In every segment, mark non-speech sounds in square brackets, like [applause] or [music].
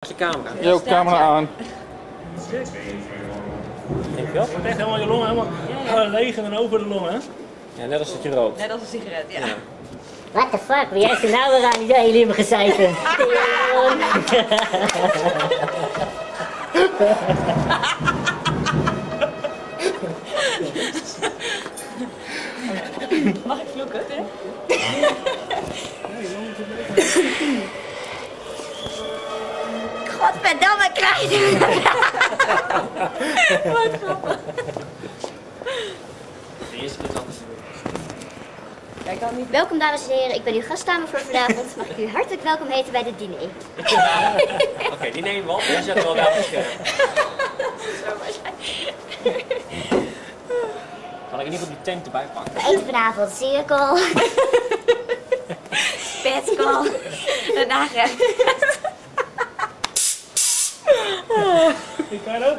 Als je camera. Je camera aan. Denk je wel? wordt echt helemaal je longen helemaal eh, leeg en dan over de longen. Ja, net als dat je rookt. Net als een sigaret, ja. Ja. What the fuck, wie heeft er nou weer aan die hele me gezeten? [laughs] [laughs] Mag ik vloeken? [laughs] Godverdamme, kleine! De eerste keer dat Ja, ik kan niet. Welkom dames en heren, ik ben uw gastdame voor vanavond. Mag ik u hartelijk welkom heten bij dit diner. Oké, die nemen we op. Die zetten we daar scherm. Kan ik in ieder geval die tent erbij pakken? We eten vanavond cirkel, spetskool, een nagerecht. Ik kan je dat?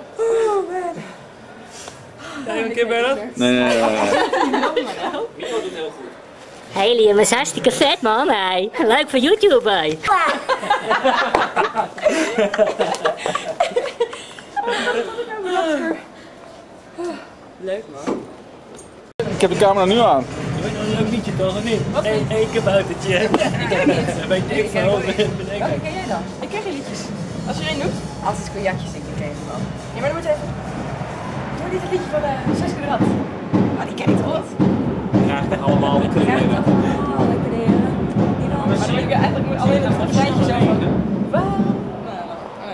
Ja, een keer bij dat? Nee, nee, nee. Milo doet heel goed. Helium is hartstikke vet man, hey. Leuk voor YouTube, hey. Leuk man. Ik heb de camera nu aan. Je weet nog een leuk liedje toch, of niet? Eén één keer buitentje. [laughs] Een beetje dik van hoofd Welke bedenken. ken jij dan? Ik ken geen liedjes. Als je erin doet? Altijd denk ik je wel. Ja, maar dan moet je even... Doe niet het liedje van uh, Zes Krat. Oh, die ken ik toch niet? Graag toch allemaal de kleuren. Maar dan moet je eigenlijk moet alleen het refreintje zo van... Waarom?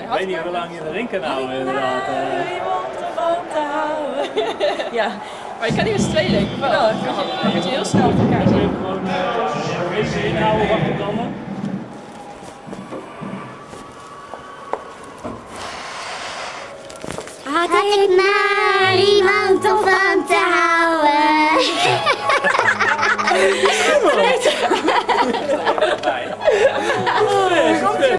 Ik weet niet hoe lang je erin kan houden inderdaad. eh. [laughs] Ja, maar je kan niet met z'n tweeën denken. Dan moet je, dan heel snel op elkaar Dan zien. gewoon eh, inhouden, wacht op de Had ik maar iemand om